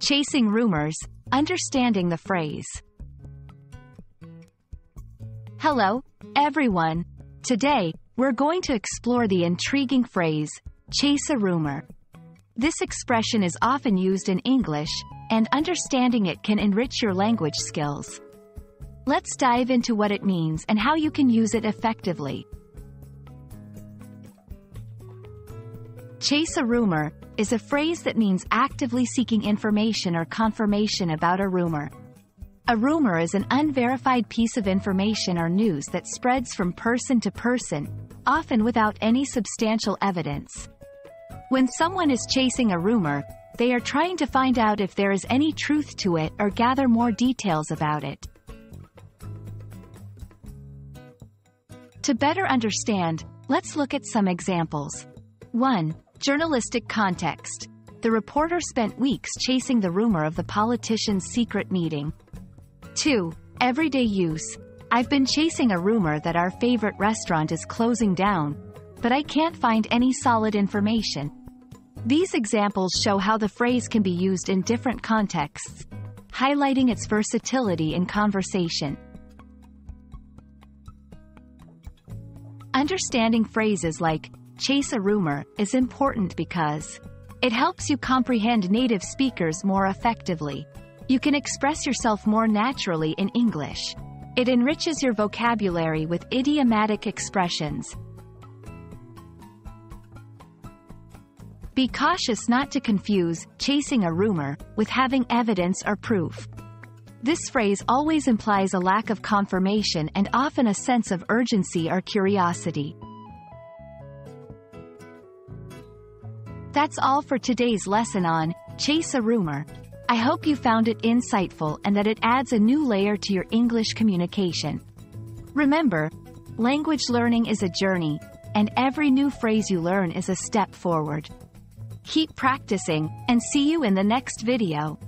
Chasing rumors, understanding the phrase. Hello, everyone. Today, we're going to explore the intriguing phrase, chase a rumor. This expression is often used in English, and understanding it can enrich your language skills. Let's dive into what it means and how you can use it effectively. Chase a rumor is a phrase that means actively seeking information or confirmation about a rumor. A rumor is an unverified piece of information or news that spreads from person to person, often without any substantial evidence. When someone is chasing a rumor, they are trying to find out if there is any truth to it or gather more details about it. To better understand, let's look at some examples. 1. Journalistic context. The reporter spent weeks chasing the rumor of the politician's secret meeting. 2. Everyday use. I've been chasing a rumor that our favorite restaurant is closing down, but I can't find any solid information. These examples show how the phrase can be used in different contexts, highlighting its versatility in conversation. Understanding phrases like chase a rumor is important because it helps you comprehend native speakers more effectively. You can express yourself more naturally in English. It enriches your vocabulary with idiomatic expressions. Be cautious not to confuse chasing a rumor with having evidence or proof. This phrase always implies a lack of confirmation and often a sense of urgency or curiosity. That's all for today's lesson on Chase a Rumor. I hope you found it insightful and that it adds a new layer to your English communication. Remember, language learning is a journey, and every new phrase you learn is a step forward. Keep practicing, and see you in the next video.